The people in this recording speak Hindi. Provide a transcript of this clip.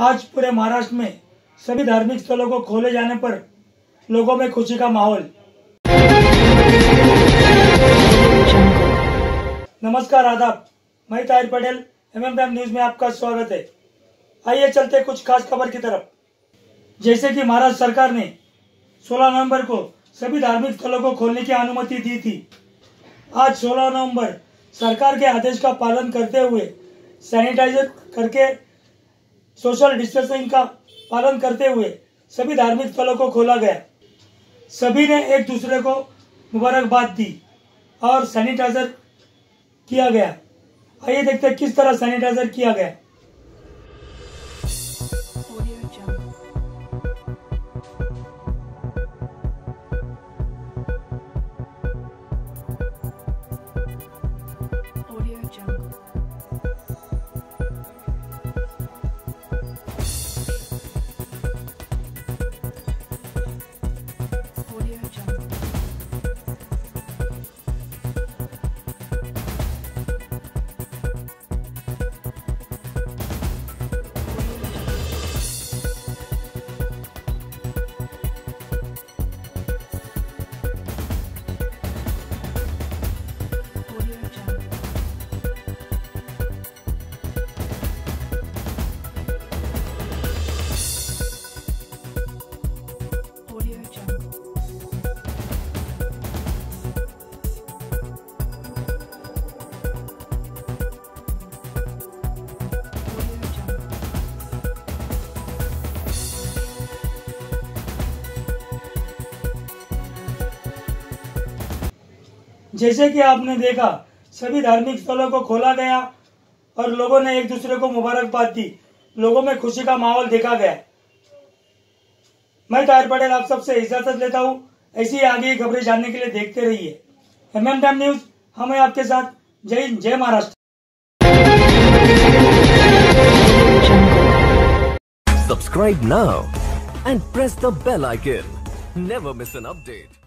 आज पूरे महाराष्ट्र में सभी धार्मिक स्थलों को खोले जाने पर लोगों में खुशी का माहौल। नमस्कार, आदाब। मैं ताहिर पटेल एमएमपीएम न्यूज़ में आपका स्वागत है। आइए चलते कुछ खास खबर की तरफ़। जैसे कि महाराष्ट्र सरकार ने 16 नवंबर को सभी धार्मिक स्थलों को खोलने की अनुमति दी थी। आज 16 नवंबर सरकार के आदेश का पालन करते हुए सैनिटाइजर करके सोशल डिस्टेंसिंग का पालन करते हुए सभी धार्मिक स्थलों को खोला गया। सभी ने एक दूसरे को मुबारकबाद दी और सैनिटाइजर किया गया। आइए देखते हैं किस तरह सैनिटाइजर किया गया। जैसे कि आपने देखा, सभी धार्मिक स्थलों को खोला गया और लोगों ने एक दूसरे को मुबारकबाद दी। लोगों में खुशी का माहौल देखा गया। मैं ताहिर पटेल आप सबसे इजाज़त लेता हूँ। ऐसी आगे खबरें जानने के लिए देखते रहिए। एम एम टाइम न्यूज़ हम आपके साथ। जय हिंद, जय Maharashtra. Subscribe now and press the bell icon. Never miss an update.